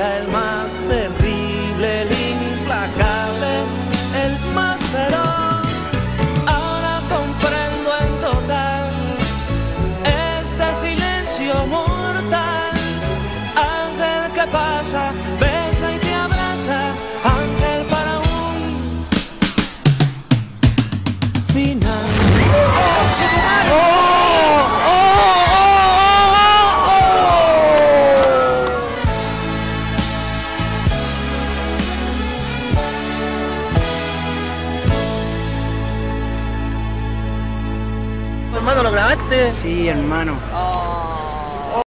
el más terrible, el implacable, el más feroz. Ahora comprendo en total este silencio mortal. Ángel que pasa, besa y te abraza. Ángel para un final. Hermano, ¿lo grabaste? Sí, hermano.